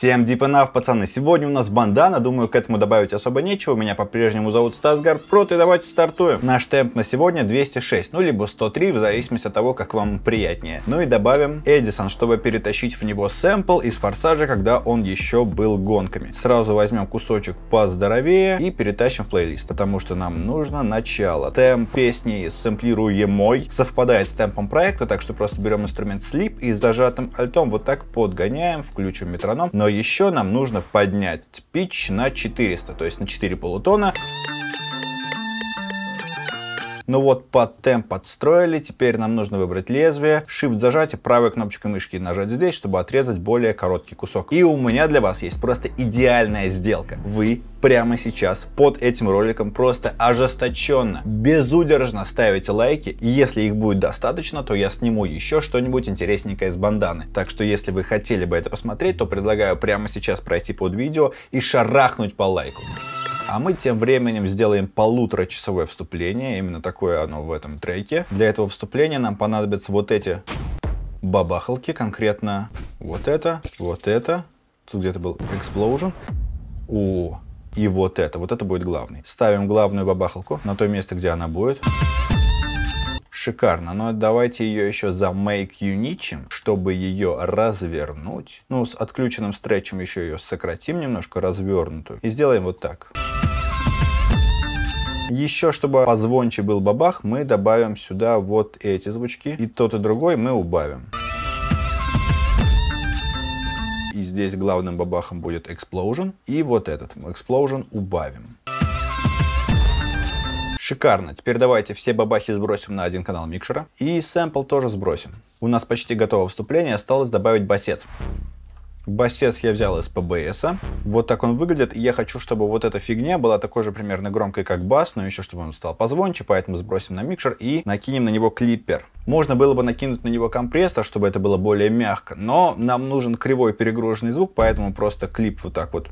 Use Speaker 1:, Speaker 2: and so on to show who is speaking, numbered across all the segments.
Speaker 1: Всем дипенав, пацаны. Сегодня у нас бандана, думаю, к этому добавить особо нечего. Меня по-прежнему зовут Стас Гарфпрот, и давайте стартуем. Наш темп на сегодня 206, ну либо 103, в зависимости от того, как вам приятнее. Ну и добавим Эдисон, чтобы перетащить в него сэмпл из Форсажа, когда он еще был гонками. Сразу возьмем кусочек поздоровее и перетащим в плейлист, потому что нам нужно начало. Темп песни сэмплируемой совпадает с темпом проекта, так что просто берем инструмент слип и с зажатым альтом вот так подгоняем, включим метроном, но еще нам нужно поднять pitch на 400, то есть на 4 полутона. Ну вот под темп подстроили, теперь нам нужно выбрать лезвие, shift зажать и правой кнопочкой мышки нажать здесь, чтобы отрезать более короткий кусок. И у меня для вас есть просто идеальная сделка. Вы прямо сейчас под этим роликом просто ожесточенно, безудержно ставите лайки. Если их будет достаточно, то я сниму еще что-нибудь интересненькое из банданы. Так что если вы хотели бы это посмотреть, то предлагаю прямо сейчас пройти под видео и шарахнуть по лайку. А мы тем временем сделаем полуторачасовое вступление, именно такое оно в этом треке. Для этого вступления нам понадобятся вот эти бабахалки, конкретно вот это, вот это, тут где-то был explosion, о, и вот это, вот это будет главный. Ставим главную бабахалку на то место, где она будет. Шикарно, но давайте ее еще за Make Unичим, чтобы ее развернуть. Ну, с отключенным стретчем еще ее сократим немножко, развернутую. И сделаем вот так. Еще, чтобы позвонче был бабах, мы добавим сюда вот эти звучки. И тот, и другой мы убавим. И здесь главным бабахом будет Explosion. И вот этот Explosion убавим. Шикарно. Теперь давайте все бабахи сбросим на один канал микшера. И сэмпл тоже сбросим. У нас почти готово вступление, осталось добавить басец. Басец я взял из ПБС. Вот так он выглядит. И я хочу, чтобы вот эта фигня была такой же примерно громкой, как бас, но еще чтобы он стал позвонче, поэтому сбросим на микшер и накинем на него клиппер. Можно было бы накинуть на него компрессор, чтобы это было более мягко, но нам нужен кривой перегруженный звук, поэтому просто клип вот так вот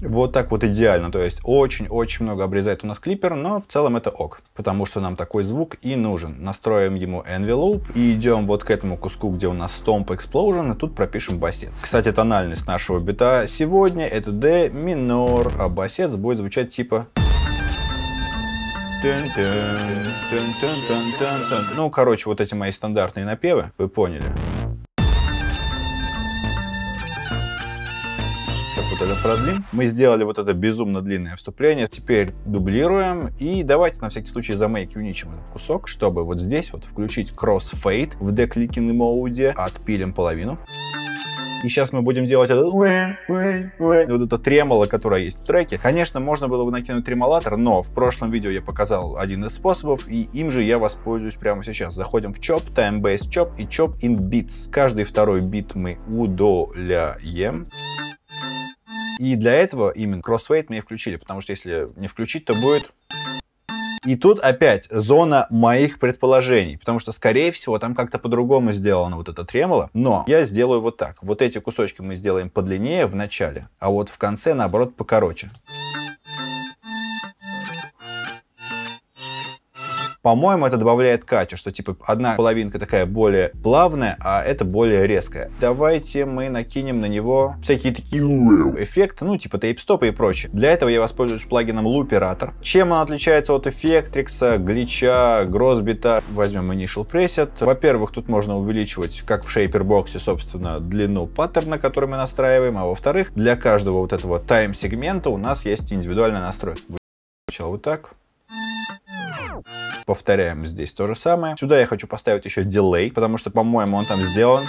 Speaker 1: вот так вот идеально, то есть очень-очень много обрезает у нас клипер, но в целом это ок, потому что нам такой звук и нужен. Настроим ему envelope и идем вот к этому куску, где у нас Stomp Explosion, и тут пропишем басец. Кстати, тональность нашего бита сегодня это D минор, а басец будет звучать типа... Ну, короче, вот эти мои стандартные напевы, вы поняли. Вот продлим. Мы сделали вот это безумно длинное вступление. Теперь дублируем. И давайте на всякий случай замейкюничим этот кусок, чтобы вот здесь вот включить crossfade в декликинг моуде. Отпилим половину. И сейчас мы будем делать это, вот это тремоло, которое есть в треке. Конечно, можно было бы накинуть тремолатор, но в прошлом видео я показал один из способов, и им же я воспользуюсь прямо сейчас. Заходим в Chop, Time Base Chop и Chop in Bits. Каждый второй бит мы удаляем. И для этого именно мы и включили, потому что если не включить, то будет... И тут опять зона моих предположений, потому что, скорее всего, там как-то по-другому сделано вот это тремоло, но я сделаю вот так. Вот эти кусочки мы сделаем подлиннее в начале, а вот в конце, наоборот, покороче. По-моему, это добавляет Катю, что типа одна половинка такая более плавная, а это более резкая. Давайте мы накинем на него всякие такие эффекты, ну типа тейп-стопа и прочее. Для этого я воспользуюсь плагином Looperator. Чем он отличается от Effectrix, глича, Гросбита? Возьмем Initial Preset. Во-первых, тут можно увеличивать, как в Shaperbox, собственно, длину паттерна, который мы настраиваем, а во-вторых, для каждого вот этого тайм-сегмента у нас есть индивидуальная настройка. Сначала вот так, Повторяем здесь то же самое. Сюда я хочу поставить еще дилей, потому что, по-моему, он там сделан.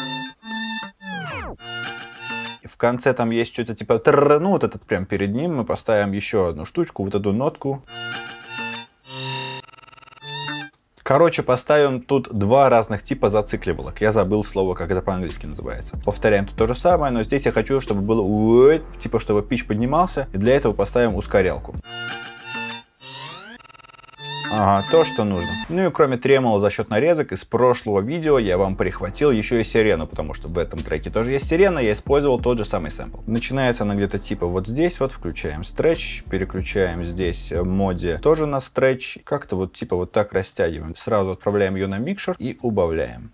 Speaker 1: В конце там есть что-то типа... Ну, вот этот прям перед ним мы поставим еще одну штучку, вот эту нотку. Короче, поставим тут два разных типа зацикливалок. Я забыл слово, как это по-английски называется. Повторяем тут то же самое, но здесь я хочу, чтобы было типа, чтобы пич поднимался, и для этого поставим ускорялку. Ага, то, что нужно. Ну и кроме тремола за счет нарезок, из прошлого видео я вам прихватил еще и сирену, потому что в этом треке тоже есть сирена, я использовал тот же самый сэмпл. Начинается она где-то типа вот здесь, вот включаем стретч, переключаем здесь в моде тоже на стретч, как-то вот типа вот так растягиваем. Сразу отправляем ее на микшер и убавляем.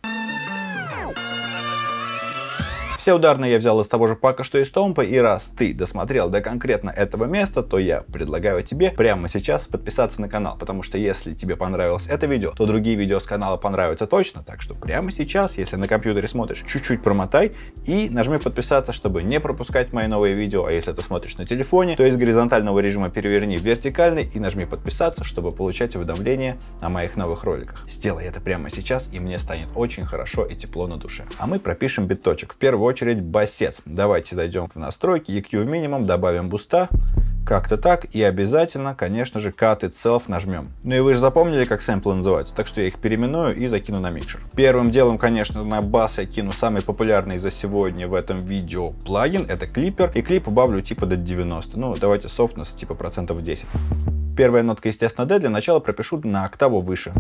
Speaker 1: Все ударные я взял из того же пака, что и стомпа, и раз ты досмотрел до конкретно этого места, то я предлагаю тебе прямо сейчас подписаться на канал, потому что если тебе понравилось это видео, то другие видео с канала понравятся точно, так что прямо сейчас, если на компьютере смотришь, чуть-чуть промотай и нажми подписаться, чтобы не пропускать мои новые видео, а если ты смотришь на телефоне, то из горизонтального режима переверни в вертикальный и нажми подписаться, чтобы получать уведомления о моих новых роликах. Сделай это прямо сейчас, и мне станет очень хорошо и тепло на душе. А мы пропишем биточек. В первую очередь басец. Давайте зайдем в настройки, EQ минимум, добавим буста. Как-то так. И обязательно, конечно же, cut itself нажмем. Ну и вы же запомнили, как сэмплы называются, так что я их переименую и закину на микшер. Первым делом, конечно, на бас я кину самый популярный за сегодня в этом видео плагин. Это клипер. И клип убавлю типа до 90. Ну, давайте софтнес типа процентов 10. Первая нотка, естественно, D. Для начала пропишу на октаву выше.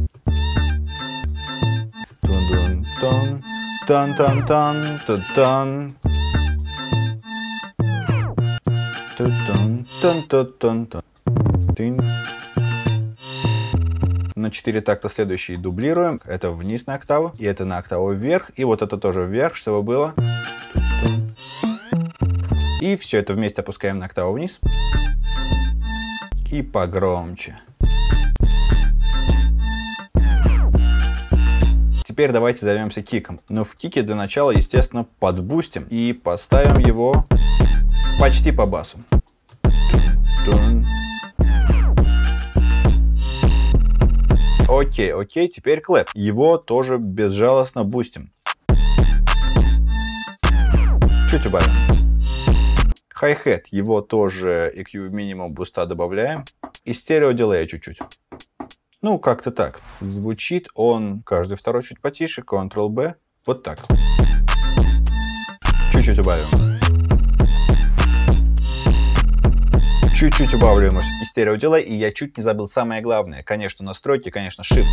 Speaker 1: Тан-тан-тан, на 4 такта следующие дублируем. Это вниз на октаву, и это на октаву вверх, и вот это тоже вверх, чтобы было. И все это вместе опускаем на октаву вниз. И погромче. Теперь давайте займемся киком. Но в кике для начала, естественно, подбустим и поставим его Почти по басу. Окей, окей, теперь clap. Его тоже безжалостно бустим. Чуть убавим. Hi-hat, его тоже EQ минимум буста добавляем. И стерео дилея чуть-чуть. Ну, как-то так. Звучит он каждый второй чуть потише, Ctrl-B, вот так. Чуть-чуть убавим. Чуть-чуть убавлю ему все-таки стереодилея, и я чуть не забыл самое главное. Конечно, настройки, конечно, Shift.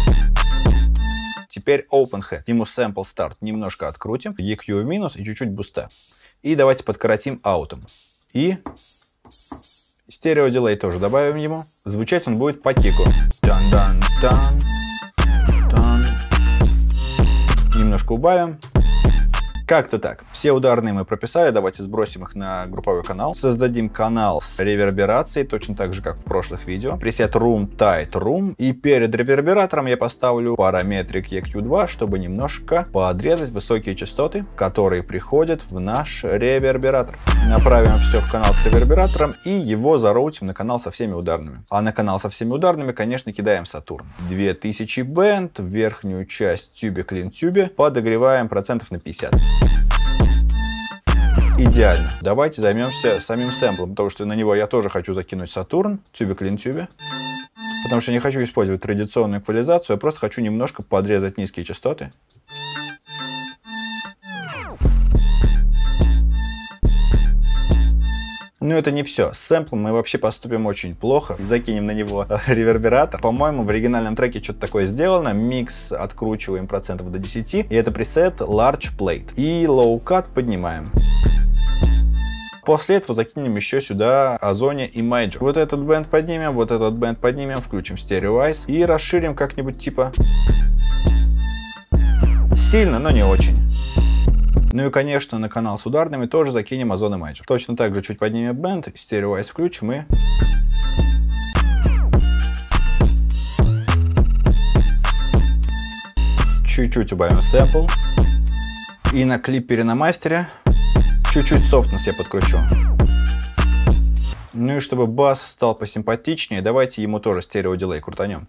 Speaker 1: Теперь Open Hat. Ему Sample Start немножко открутим. EQ минус и чуть-чуть буста. И давайте подкоротим аутом. И стерео дилей тоже добавим ему. Звучать он будет по тику. Дан -дан -дан. Дан. Немножко убавим. Как-то так. Все ударные мы прописали, давайте сбросим их на групповой канал. Создадим канал с реверберацией, точно так же, как в прошлых видео. Пресет Room Tight Room. И перед ревербератором я поставлю Parametric EQ2, чтобы немножко подрезать высокие частоты, которые приходят в наш ревербератор. Направим все в канал с ревербератором и его зароутим на канал со всеми ударными. А на канал со всеми ударными, конечно, кидаем Сатурн. 2000 бенд, верхнюю часть тюбе клин тюбе подогреваем процентов на 50 идеально. Давайте займемся самим сэмплом, потому что на него я тоже хочу закинуть Сатурн, тюбик лин-тюбе. Потому что не хочу использовать традиционную эквализацию, я просто хочу немножко подрезать низкие частоты. Но это не все. С сэмплом мы вообще поступим очень плохо. Закинем на него ревербератор. По-моему, в оригинальном треке что-то такое сделано. Микс откручиваем процентов до 10. И это пресет Large Plate. И Low Cut поднимаем. После этого закинем еще сюда Озоне и Major. Вот этот бенд поднимем, вот этот бенд поднимем, включим Eyes и расширим как-нибудь типа сильно, но не очень. Ну и, конечно, на канал с ударными тоже закинем Озон и Major. Точно так же чуть поднимем бенд, Eyes включим и чуть-чуть убавим сэмпл. И на клипере на мастере Чуть-чуть софтнес я подкручу. Ну и чтобы бас стал посимпатичнее, давайте ему тоже стереодилей крутанем.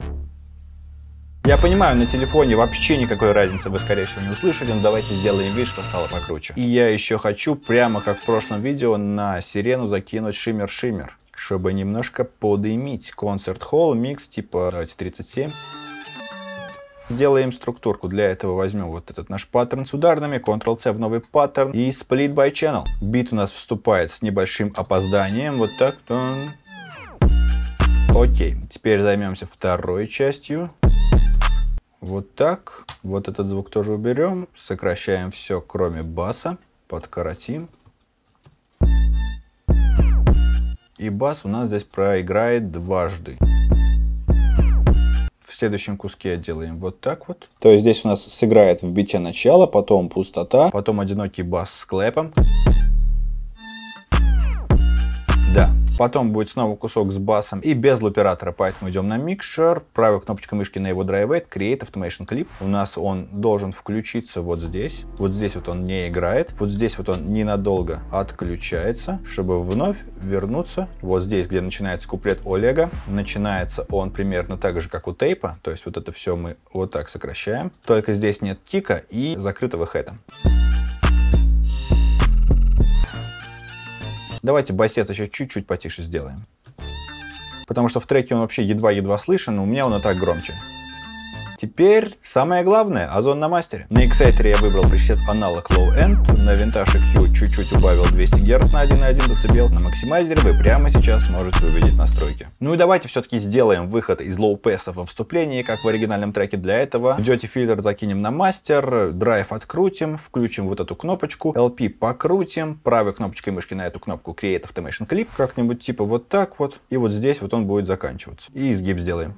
Speaker 1: Я понимаю, на телефоне вообще никакой разницы вы, скорее всего, не услышали, но давайте сделаем вид, что стало покруче. И я еще хочу, прямо как в прошлом видео, на сирену закинуть шиммер-шиммер, чтобы немножко подымить концерт-холл, микс типа, давайте, 37. Сделаем структурку. Для этого возьмем вот этот наш паттерн с ударными, Ctrl-C в новый паттерн и Split by Channel. Бит у нас вступает с небольшим опозданием. Вот так. Окей, теперь займемся второй частью. Вот так. Вот этот звук тоже уберем. Сокращаем все, кроме баса. Подкоротим. И бас у нас здесь проиграет дважды. Следующем куске делаем вот так вот. То есть здесь у нас сыграет в бите начало, потом пустота, потом одинокий бас с клэпом. Да, Потом будет снова кусок с басом и без луператора, поэтому идем на микшер. Правой кнопочкой мышки на его драйвейт, Create Automation Clip. У нас он должен включиться вот здесь. Вот здесь вот он не играет. Вот здесь вот он ненадолго отключается, чтобы вновь вернуться. Вот здесь, где начинается куплет Олега. Начинается он примерно так же, как у тейпа. То есть вот это все мы вот так сокращаем. Только здесь нет кика и закрытого хэта. Давайте басец еще чуть-чуть потише сделаем. Потому что в треке он вообще едва-едва слышен, у меня он и так громче. Теперь самое главное, озон на мастере. На Exciter я выбрал пресет аналог Low End, на винтаже Q чуть-чуть убавил 200 Гц на 1,1 дБ, на максимайзере вы прямо сейчас можете увидеть настройки. Ну и давайте все-таки сделаем выход из Pass во вступлении, как в оригинальном треке для этого. Dirty фильтр закинем на мастер, драйв открутим, включим вот эту кнопочку, LP покрутим, правой кнопочкой мышки на эту кнопку Create Automation Clip, как-нибудь типа вот так вот, и вот здесь вот он будет заканчиваться. И изгиб сделаем.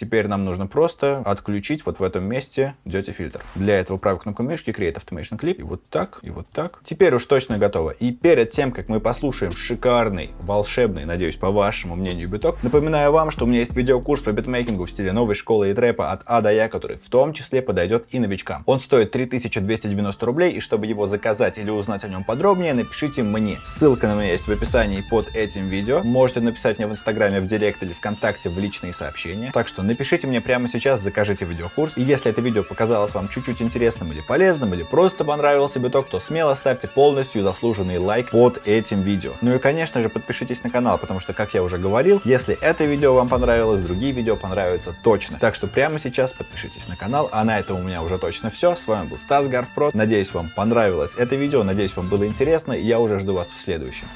Speaker 1: Теперь нам нужно просто отключить вот в этом месте Dirty фильтр. Для этого правой кнопкой мышки Create Automation Clip. И вот так, и вот так. Теперь уж точно готово. И перед тем, как мы послушаем шикарный, волшебный, надеюсь, по вашему мнению, биток, напоминаю вам, что у меня есть видеокурс по битмейкингу в стиле новой школы и трэпа от А до Я, который в том числе подойдет и новичкам. Он стоит 3290 рублей, и чтобы его заказать или узнать о нем подробнее, напишите мне. Ссылка на меня есть в описании под этим видео. Можете написать мне в инстаграме, в директ или вконтакте в личные сообщения. Так что Напишите мне прямо сейчас, закажите видеокурс. И если это видео показалось вам чуть-чуть интересным или полезным, или просто понравился биток, то смело ставьте полностью заслуженный лайк под этим видео. Ну и конечно же подпишитесь на канал, потому что, как я уже говорил, если это видео вам понравилось, другие видео понравятся точно. Так что прямо сейчас подпишитесь на канал, а на этом у меня уже точно все. С вами был Стас Гарфпрод. Надеюсь, вам понравилось это видео, надеюсь, вам было интересно, и я уже жду вас в следующем.